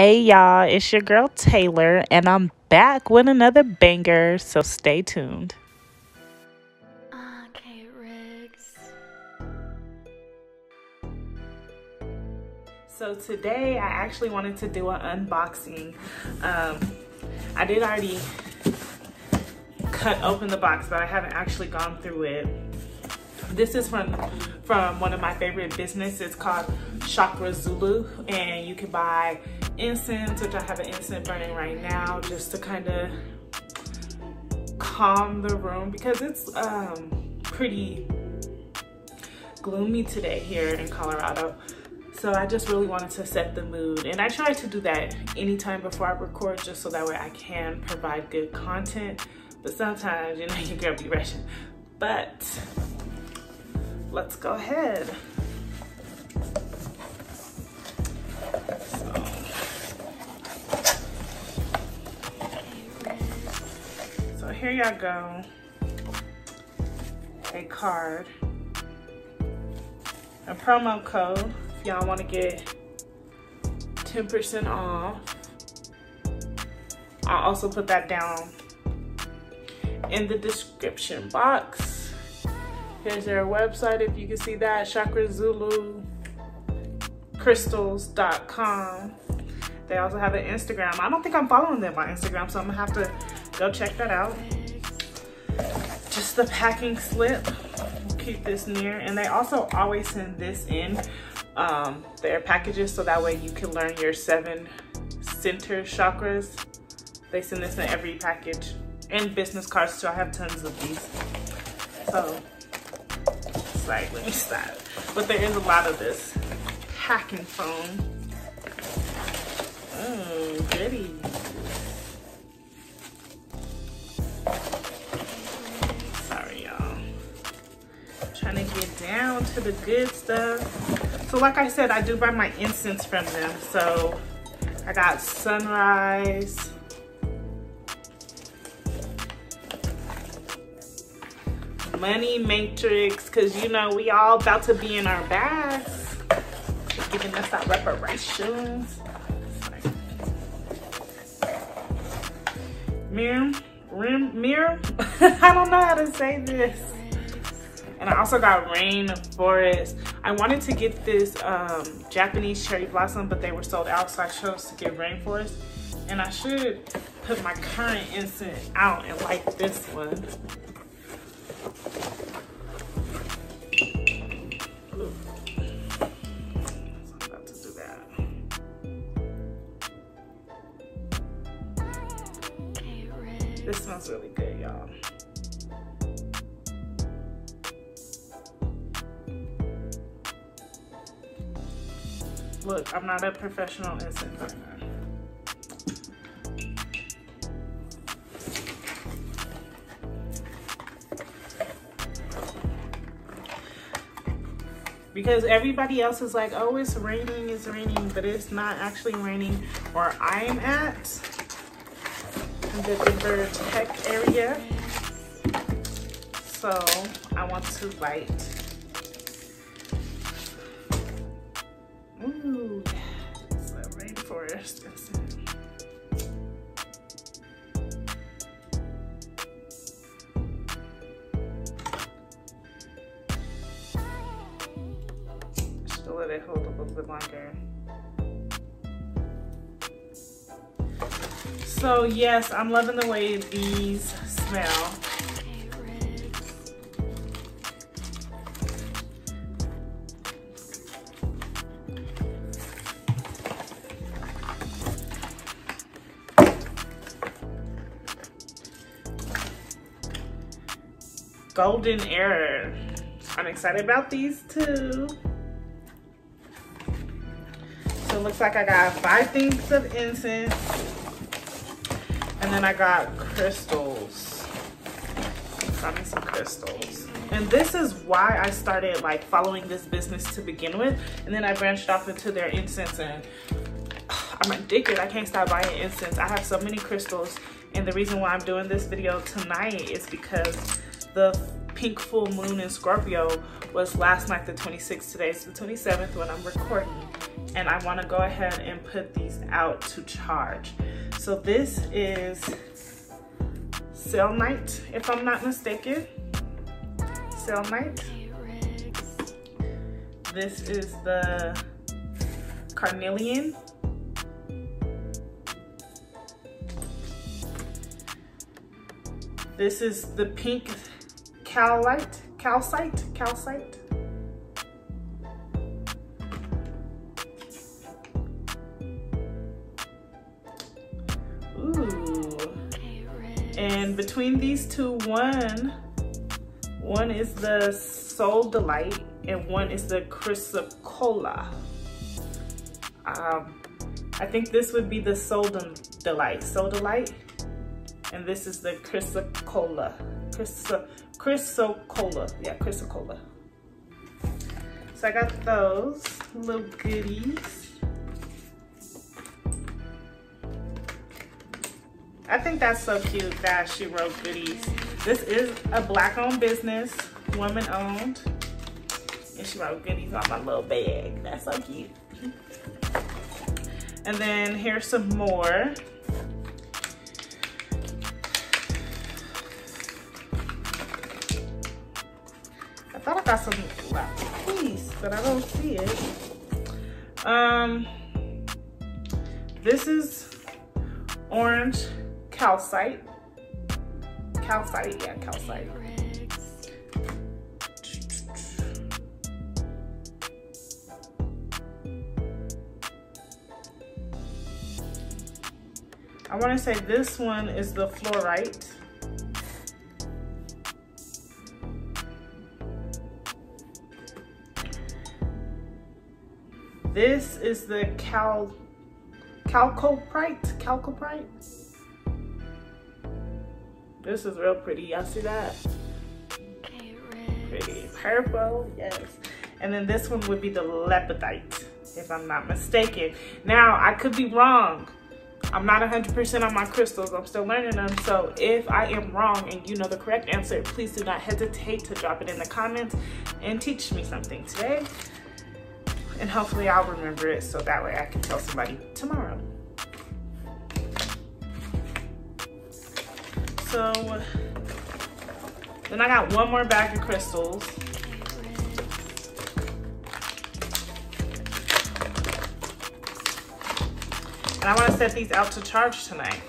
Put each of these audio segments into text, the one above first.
Hey y'all, it's your girl Taylor, and I'm back with another banger, so stay tuned. Okay, Riggs. So today I actually wanted to do an unboxing. Um, I did already cut open the box, but I haven't actually gone through it. This is from from one of my favorite businesses called Chakra Zulu, and you can buy incense, which I have an incense burning right now, just to kind of calm the room because it's um, pretty gloomy today here in Colorado. So I just really wanted to set the mood. And I try to do that anytime before I record just so that way I can provide good content. But sometimes, you know, your girl be rushing. But let's go ahead. So, so here y'all go. A card. A promo code if y'all want to get 10% off. I'll also put that down in the description box. Here's their website if you can see that, chakrazulucrystals.com. They also have an Instagram. I don't think I'm following them on Instagram, so I'm gonna have to go check that out. Just the packing slip. we'll Keep this near. And they also always send this in um, their packages so that way you can learn your seven center chakras. They send this in every package and business cards too. I have tons of these. So like, let me stop. But there is a lot of this packing foam. Mmm, goody. Sorry, y'all. Trying to get down to the good stuff. So like I said, I do buy my incense from them. So I got Sunrise, money matrix because you know we all about to be in our bags giving us our reparations. Mirror rim mirror i don't know how to say this. And i also got rain forest i wanted to get this um, japanese cherry blossom but they were sold out so i chose to get rainforest. And i should put my current incense out and light this one Look, I'm not a professional incense burner. because everybody else is like, oh, it's raining, it's raining, but it's not actually raining where I'm at the Denver Tech area. So I want to light. Rainforest. Just let it hold a little bit longer. So yes, I'm loving the way these smell. Golden Era. I'm excited about these too. So it looks like I got five things of incense. And then I got crystals. Got me some crystals. And this is why I started like following this business to begin with. And then I branched off into their incense and I'm addicted. I can't stop buying incense. I have so many crystals. And the reason why I'm doing this video tonight is because the pink full moon in Scorpio was last night the 26th. Today's the 27th when I'm recording. and I wanna go ahead and put these out to charge. So this is Selenite, if I'm not mistaken. Selenite. This is the Carnelian. This is the pink calcite, calcite, calcite. Ooh. And between these two, one, one is the Sodalite and one is the Chrysocolla. Um, I think this would be the Soul Delight, Sodalite. And this is the Chrysocolla, Chryso, Chrysocolla, yeah, Chrysocolla. So I got those little goodies. I think that's so cute that she wrote goodies. This is a black owned business, woman owned. And she wrote goodies on my little bag. That's so cute. And then here's some more. Thought I got some left piece, but I don't see it. Um, this is orange calcite. Calcite, yeah, calcite. I want to say this one is the fluorite. This is the cal calcoprite, calcoprite. This is real pretty. Y'all see that? Pretty purple, yes. And then this one would be the lepidite, if I'm not mistaken. Now, I could be wrong. I'm not 100% on my crystals. I'm still learning them. So if I am wrong and you know the correct answer, please do not hesitate to drop it in the comments and teach me something today. And hopefully I'll remember it so that way I can tell somebody tomorrow. So then I got one more bag of crystals. And I wanna set these out to charge tonight.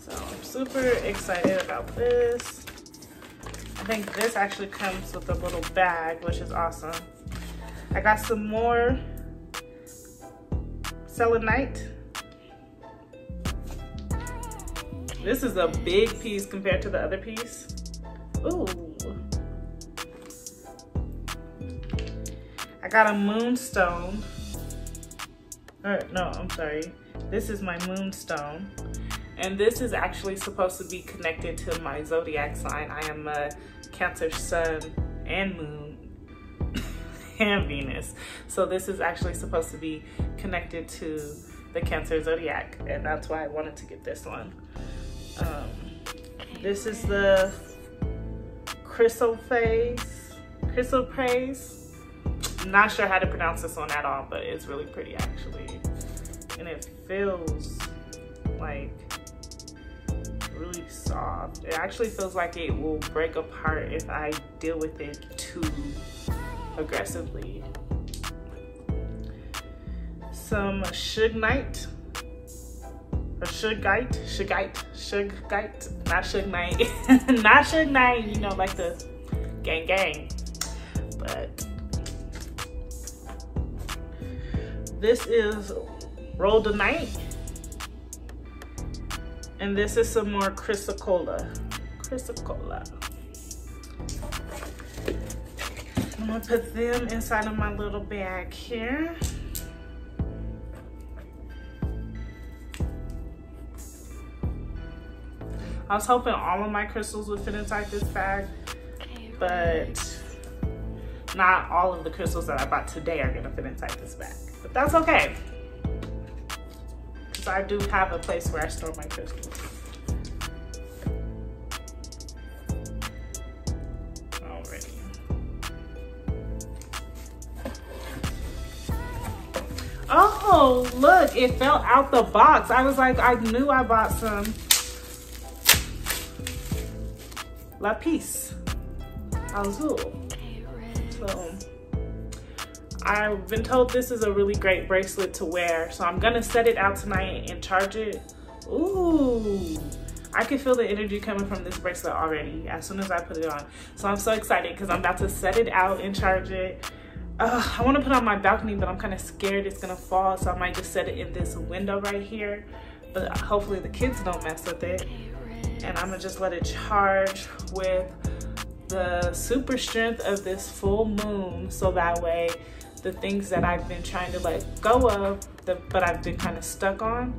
So I'm super excited about this. I think this actually comes with a little bag, which is awesome. I got some more selenite. This is a big piece compared to the other piece. Ooh. I got a moonstone. Or, no, I'm sorry. This is my moonstone. And this is actually supposed to be connected to my zodiac sign. I am a Cancer sun and moon and Venus. So this is actually supposed to be connected to the Cancer zodiac. And that's why I wanted to get this one. Um, this is the Chrysoprase. Chrysoprase. Not sure how to pronounce this one at all, but it's really pretty actually. And it feels like really soft. It actually feels like it will break apart if I deal with it too aggressively. Some Sugnite or Shugite, Shugite, Shugite, not Suge Knight, not Suge Knight, you know, like the gang gang. But this is Rhodonite. And this is some more Chrysocolla. Chrysocolla. I'm gonna put them inside of my little bag here. I was hoping all of my crystals would fit inside this bag, but not all of the crystals that I bought today are gonna fit inside this bag. But that's okay. Because I do have a place where I store my crystals. Oh, look, it fell out the box. I was like, I knew I bought some La Peace Azul. So I've been told this is a really great bracelet to wear. So I'm gonna set it out tonight and charge it. Ooh, I can feel the energy coming from this bracelet already as soon as I put it on. So I'm so excited because I'm about to set it out and charge it. Uh, I want to put on my balcony, but I'm kind of scared it's gonna fall. So I might just set it in this window right here. But hopefully the kids don't mess with it. And I'm gonna just let it charge with the super strength of this full moon. So that way the things that I've been trying to let go of, the, but I've been kind of stuck on,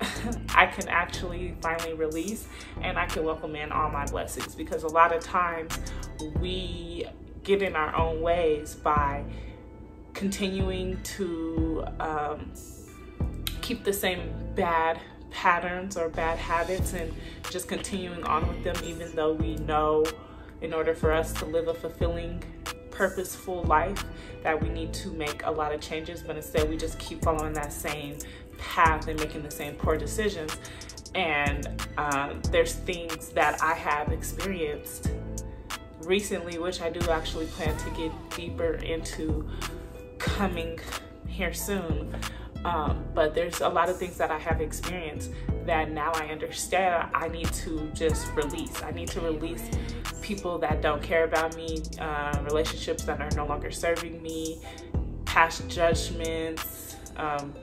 I can actually finally release and I can welcome in all my blessings because a lot of times we get in our own ways by continuing to um, keep the same bad patterns or bad habits and just continuing on with them even though we know in order for us to live a fulfilling purposeful life that we need to make a lot of changes, but instead we just keep following that same path and making the same poor decisions. And um, there's things that I have experienced recently, which I do actually plan to get deeper into coming here soon. Um, but there's a lot of things that I have experienced that now I understand I need to just release. I need to release people that don't care about me, uh, relationships that are no longer serving me, past judgments, um,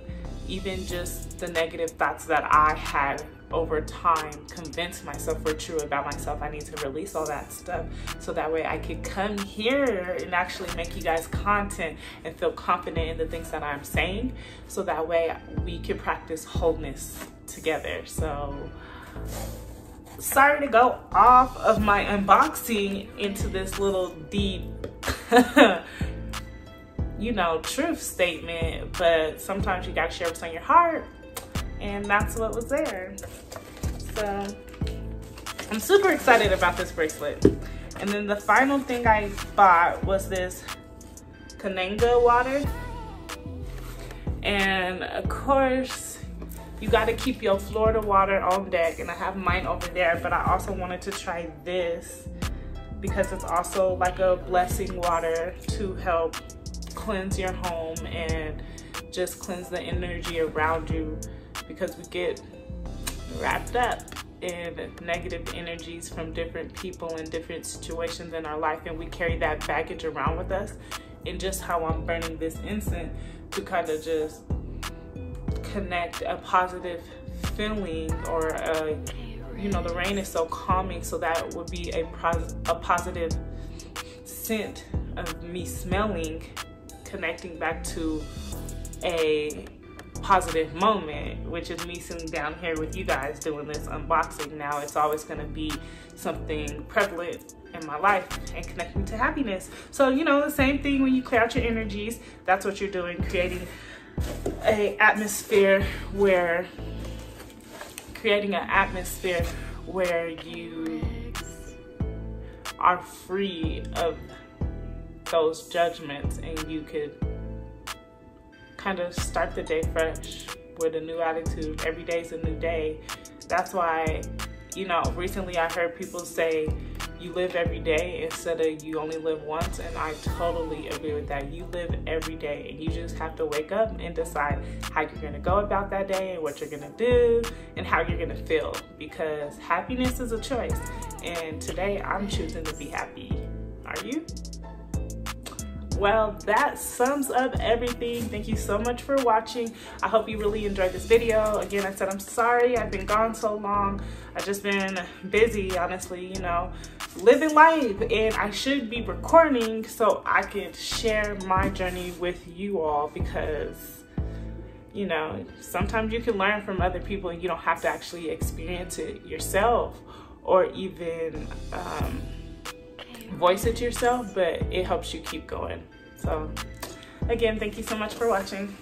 even just the negative thoughts that I had over time convince myself were true about myself. I need to release all that stuff so that way I could come here and actually make you guys content and feel confident in the things that I'm saying so that way we can practice wholeness together. So sorry to go off of my unboxing into this little deep you know, truth statement, but sometimes you gotta share what's on your heart, and that's what was there. So I'm super excited about this bracelet. And then the final thing I bought was this Kananga water. And of course, you gotta keep your Florida water on deck. And I have mine over there, but I also wanted to try this because it's also like a blessing water to help cleanse your home and just cleanse the energy around you because we get wrapped up in negative energies from different people and different situations in our life and we carry that baggage around with us. And just how I'm burning this incense to kind of just connect a positive feeling or a, you know the rain is so calming so that would be a, a positive scent of me smelling connecting back to a positive moment, which is me sitting down here with you guys doing this unboxing. Now it's always gonna be something prevalent in my life and connecting to happiness. So, you know, the same thing when you clear out your energies, that's what you're doing, creating a atmosphere where, creating an atmosphere where you are free of those judgments and you could kind of start the day fresh with a new attitude. Every day is a new day. That's why, you know, recently I heard people say you live every day instead of you only live once. And I totally agree with that. You live every day and you just have to wake up and decide how you're going to go about that day and what you're going to do and how you're going to feel because happiness is a choice. And today I'm choosing to be happy. Are you? Well that sums up everything. Thank you so much for watching. I hope you really enjoyed this video. Again i said i'm sorry. I've been gone so long. I've just been busy honestly you know living life. And i should be recording so i could share my journey with you all because you know sometimes you can learn from other people and you don't have to actually experience it yourself or even um, voice it yourself, but it helps you keep going. So again, thank you so much for watching.